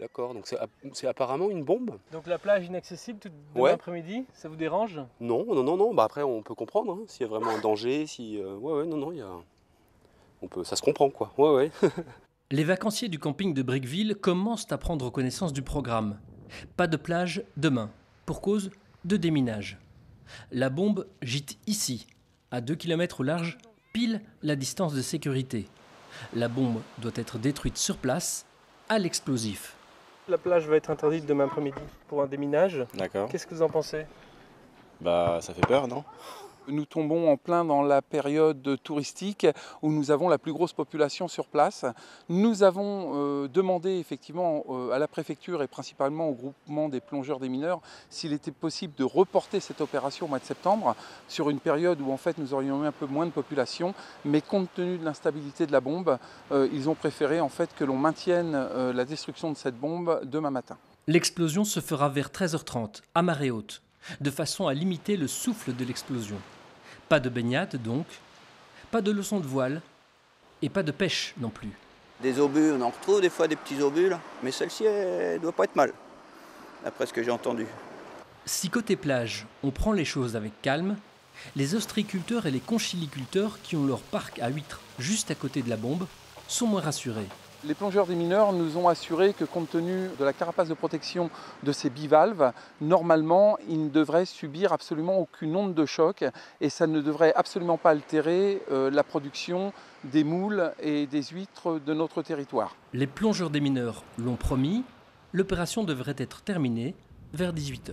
D'accord, donc c'est app- c'est apparemment une bombe Donc la plage inaccessible tout demain Ouais. après-midi, ça vous dérange? Non, non, non, non. Bah après, on peut comprendre hein, s'il y a vraiment un danger. Si, euh, ouais, ouais, non, non, il y a. On peut, ça se comprend, quoi. Ouais, ouais. Les vacanciers du camping de Brickville commencent à prendre connaissance du programme. Pas de plage demain, pour cause de déminage. La bombe gîte ici, à 2 km au large, pile la distance de sécurité. La bombe doit être détruite sur place, à l'explosif. La plage va être interdite demain après-midi pour un déminage. D'accord. Qu'est-ce que vous en pensez? Bah ça fait peur, non? Nous tombons en plein dans la période touristique où nous avons la plus grosse population sur place. Nous avons euh, demandé effectivement euh, à la préfecture et principalement au groupement des plongeurs des mineurs s'il était possible de reporter cette opération au mois de septembre sur une période où en fait nous aurions eu un peu moins de population. Mais compte tenu de l'instabilité de la bombe, euh, ils ont préféré en fait que l'on maintienne la destruction de cette bombe demain matin. L'explosion se fera vers 13h30, à marée haute, de façon à limiter le souffle de l'explosion. Pas de baignade donc, pas de leçon de voile, et pas de pêche non plus. Des obus, on en retrouve des fois des petits obus, là. mais celle-ci, elle doit pas être mal, d'après ce que j'ai entendu. Si côté plage, on prend les choses avec calme, les ostréiculteurs et les conchiliculteurs qui ont leur parc à huîtres juste à côté de la bombe sont moins rassurés. Les plongeurs des mineurs nous ont assuré que compte tenu de la carapace de protection de ces bivalves, normalement, ils ne devraient subir absolument aucune onde de choc et ça ne devrait absolument pas altérer euh, la production des moules et des huîtres de notre territoire. Les plongeurs des mineurs l'ont promis, l'opération devrait être terminée vers 18h.